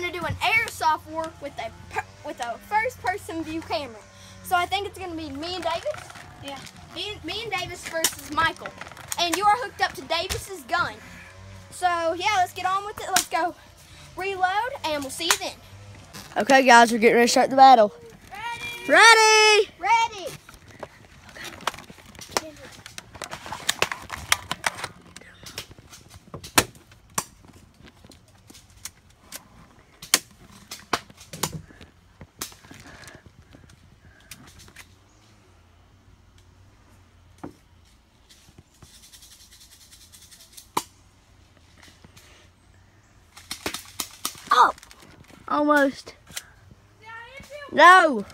gonna do an airsoft war with a per, with a first person view camera. So I think it's gonna be me and Davis. Yeah. Me and, me and Davis versus Michael. And you are hooked up to Davis's gun. So yeah, let's get on with it. Let's go reload and we'll see you then. Okay, guys, we're getting ready to start the battle. Ready? Ready? Ready. Oh, almost. No.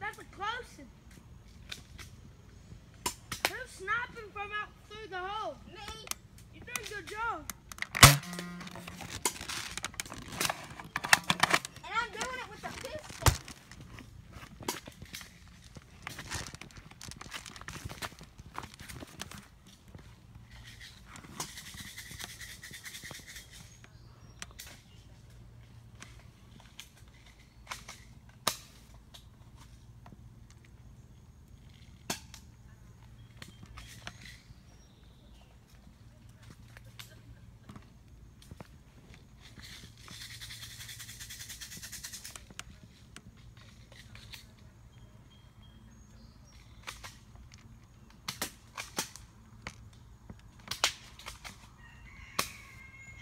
That's a close one. Who's sniping from the hole? Me. You're doing a good job. And I'm doing it with a pistol.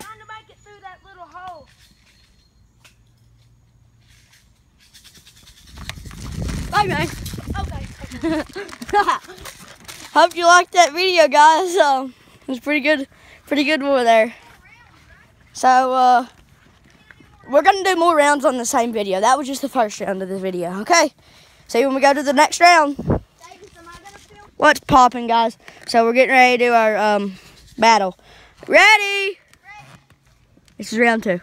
Trying to make it through that little hole. Man. Okay. Hope you liked that video, guys. Um, it was pretty good, pretty good over there. So, uh, we're gonna do more rounds on the same video. That was just the first round of this video. Okay. See when we go to the next round. What's popping, guys? So we're getting ready to do our um battle. Ready? This is round two.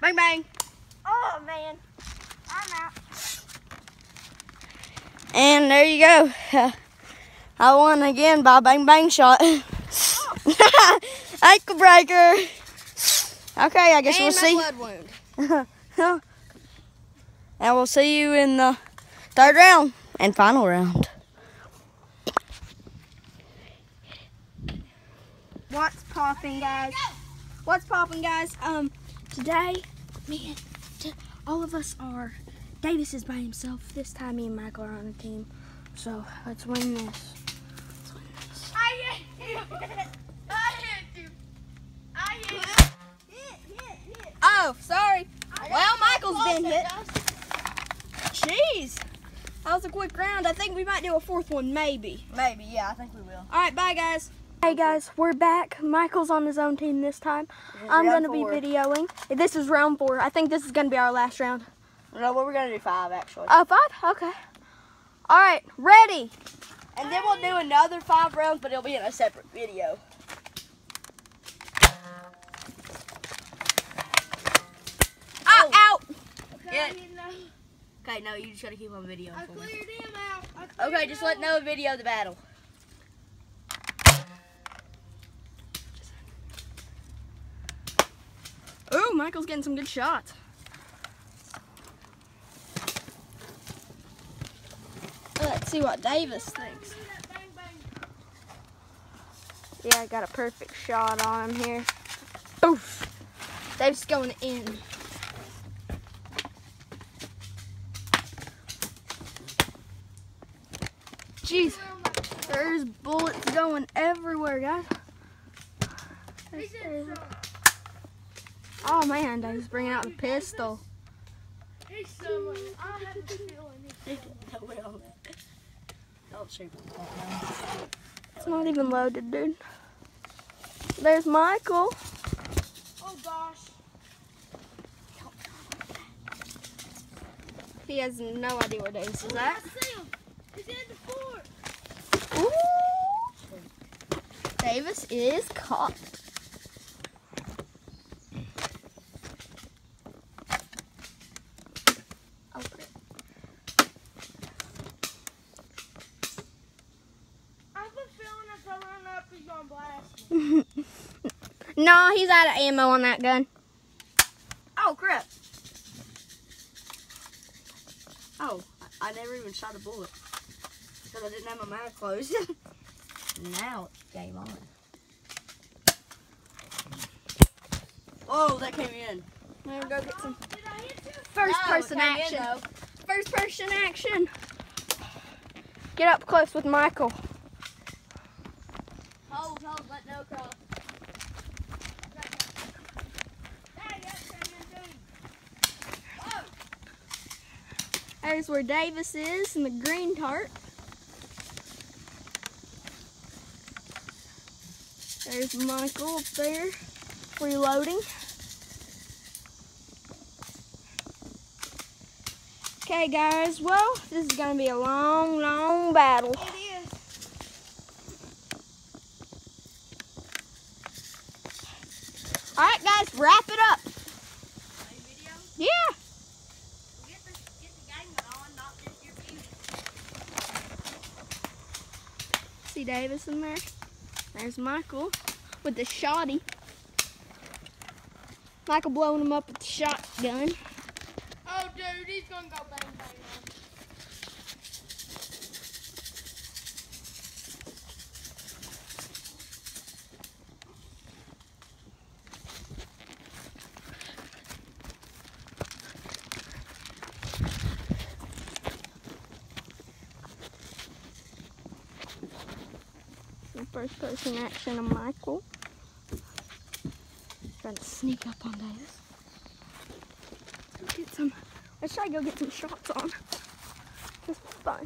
Bang bang. Oh man. I'm out. And there you go. I won again by bang bang shot. Ankle breaker. Okay, I guess and we'll my see. blood wound. and we'll see you in the third round and final round. What's popping, guys? What's popping, guys? Um, today, man, t- all of us are. Davis is by himself. This time, me and Michael are on a team. So let's win this. Let's win this. I hit you. I hit you. I hit you. Oh, sorry. Well, Michael's been hit. Jeez. That was a quick round. I think we might do a fourth one, maybe. Maybe, yeah, I think we will. All right, bye guys. Hey guys, we're back. Michael's on his own team this time. I'm gonna be videoing. This is round four. I think this is gonna be our last round. No, well, we're gonna do five actually. Oh, five? Okay. All right, ready. And then we'll do another five rounds, but it'll be in a separate video. Ah, out. Yeah. You know, Okay, no, you just gotta keep on video. I cleared him out. I cleared Okay, just let Noah video the battle. Michael's getting some good shots. Let's see what Davis thinks. out. Bang, bang. Yeah, I got a perfect shot on him here. Oof. Davis going in. Jeez, there's bullets going everywhere, guys. There's- there's- some. Oh man, Davis bringing out the pistol. He's somewhere. I have a feeling he's Don't shoot. It's not even loaded, dude. There's Michael. Oh gosh. He has no idea where Davis is I at. see him. He's in the fort. Ooh. Davis is caught. Oh, crap. I have a feeling if I run up, he's gonna blast me. No, he's out of ammo on that gun. Oh crap! Oh, I, I never even shot a bullet because I didn't have my mouth closed. now it's game on. Oh, that came in. Let me go get some Did I hit you? first No, it person came action. though. First person action. Get up close with Michael. Hold, hold, let no cross. Hey, that's coming, dude. There's where Davis is in the green tart. There's Michael up there reloading. Okay, guys, well, this is going to be a long, long battle. It is. All right, guys, wrap it up. video? Yeah. Get the, get the game on, not just your view. See Davis in there. There's Michael with the shotty. Michael blowing him up with the shotgun. Oh, dude, he's gonna go bang, bang, bang. Some first person action of Michael. Trying to sneak up on Davis. Let's get some. Let's try to go get some shots on. Just fun.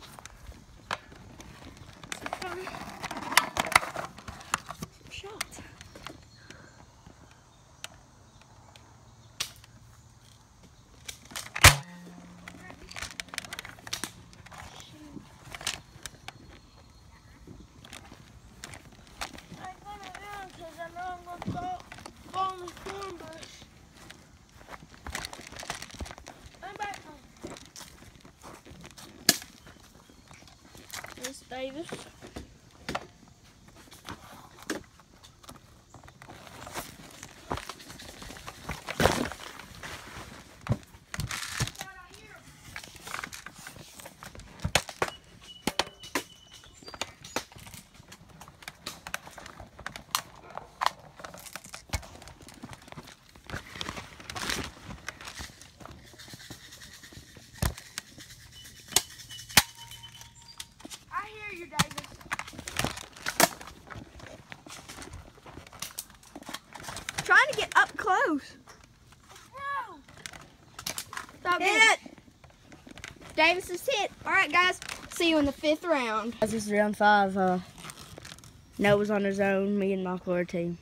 Fun. Some shots. I ain't gonna run 'cause I know I'm gonna fall, fall in the storm bush. I'm back home. There's Davis. I hear you, Davis. Trying to get up close. Bro, Stop Hit it! Davis is hit. All right, guys. See you in the fifth round. This is round five. Uh, Noah's on his own. Me and Michael are team.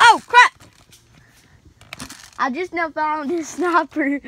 Oh crap! I just now found his sniper.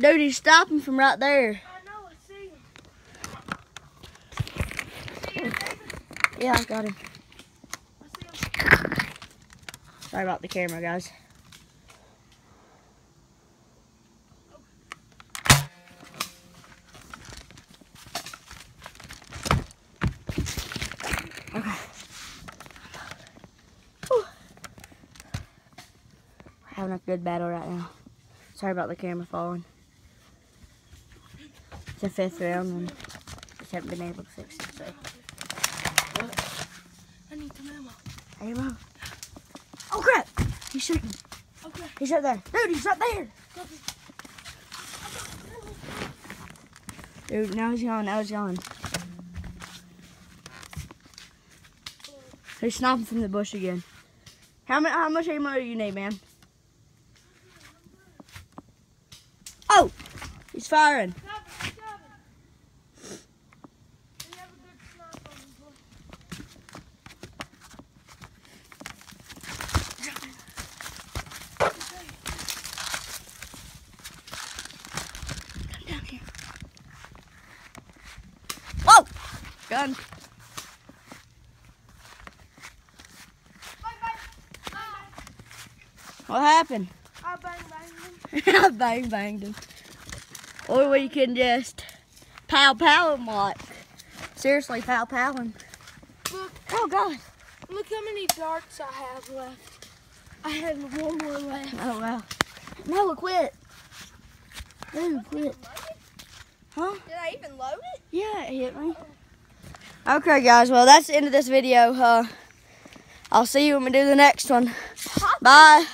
Dude, he's stopping from right there. Yeah, I got him. Sorry about the camera, guys. Okay. Whew. We're having a good battle right now. Sorry about the camera falling. It's the fifth round and just haven't been able to fix it. So, I need some ammo. Mom. Oh crap! He's shooting. Oh, okay. He's right there. Dude, he's right there. Dude, now he's gone. Now he's gone. He's sniping from the bush again. How much? How much ammo do you need, man? Oh, he's firing. Stop it, stop it. We have a good snipe on him, boy. Come down here. Whoa! Gun. What happened? I bang, bang him. I bang banged him. Or we can just pow pow him like. Seriously, pow pow him. Look, Oh God. look how many darts I have left. I have one more left. Oh wow. No, quit. No, quit. Huh? Did I even load it? Yeah, it hit me. Okay, guys. Well, that's the end of this video. Uh, I'll see you when we do the next one. Bye.